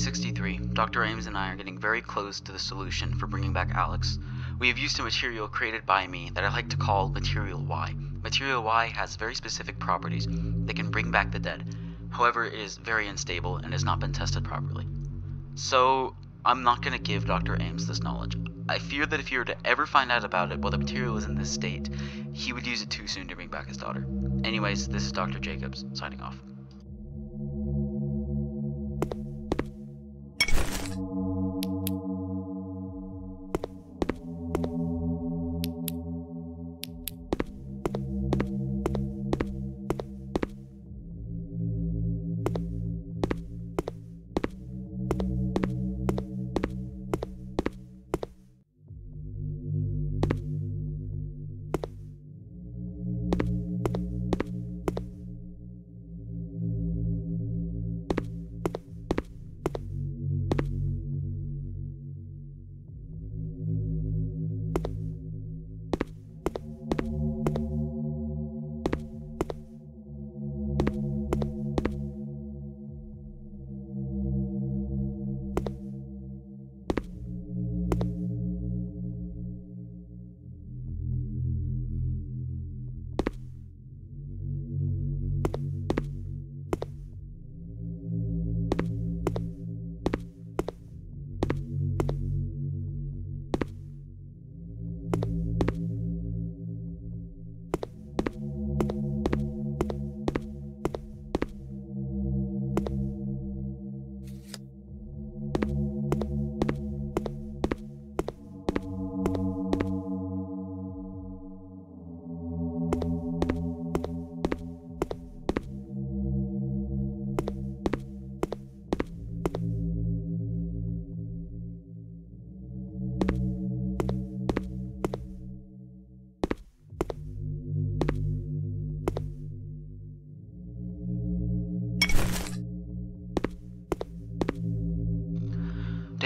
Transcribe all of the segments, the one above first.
Day 63. Dr. Ames and I are getting very close to the solution for bringing back Alex. We have used a material created by me that I like to call Material Y. Material Y has very specific properties that can bring back the dead. However, it is very unstable and has not been tested properly. So, I'm not going to give Dr. Ames this knowledge. I fear that if he were to ever find out about it while the material is in this state, he would use it too soon to bring back his daughter. Anyways, this is Dr. Jacobs, signing off.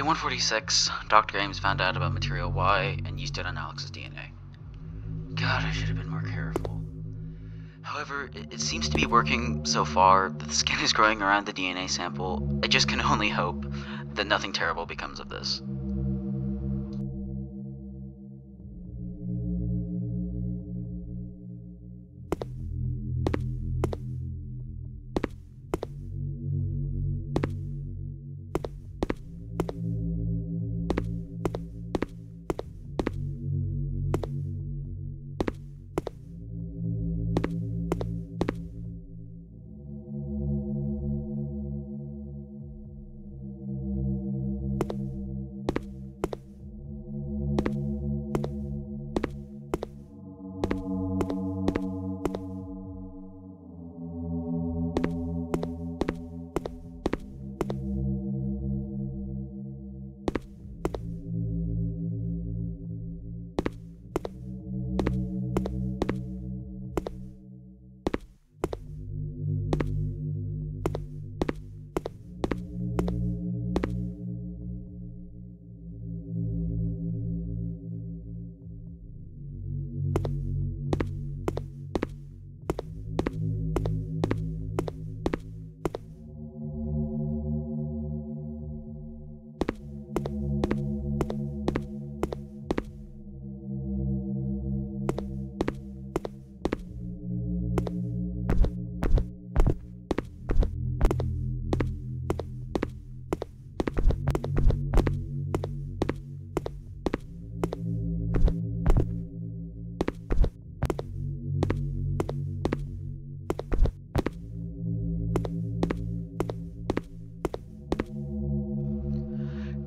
Day 146, Dr. Ames found out about Material Y and used it on Alex's DNA. God, I should have been more careful. However, it, it seems to be working so far. The skin is growing around the DNA sample. I just can only hope that nothing terrible becomes of this.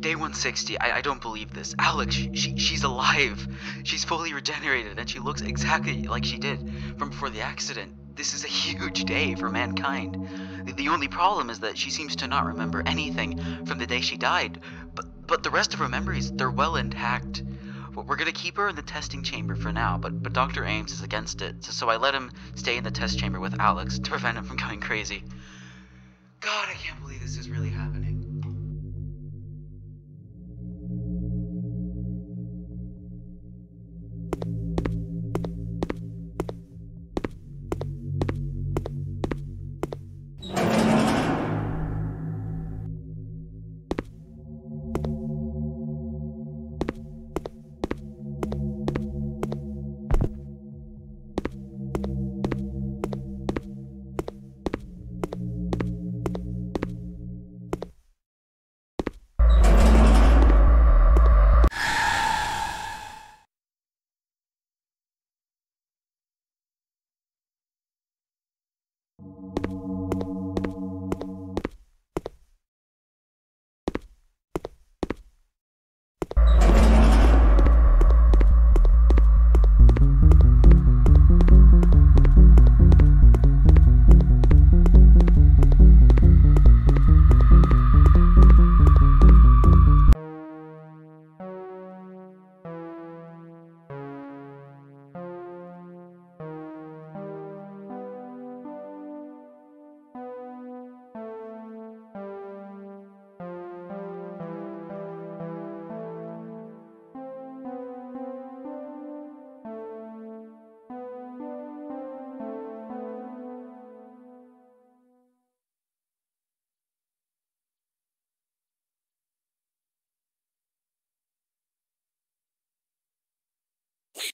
Day 160, I, I don't believe this. Alex, she, she's alive. She's fully regenerated, and she looks exactly like she did from before the accident. This is a huge day for mankind. The, only problem is that she seems to not remember anything from the day she died, but, but the rest of her memories, they're well intact. We're gonna keep her in the testing chamber for now, but, but Dr. Ames is against it, so, so I let him stay in the test chamber with Alex to prevent him from going crazy. God, I can't believe this is really happening.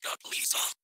Got Lisa.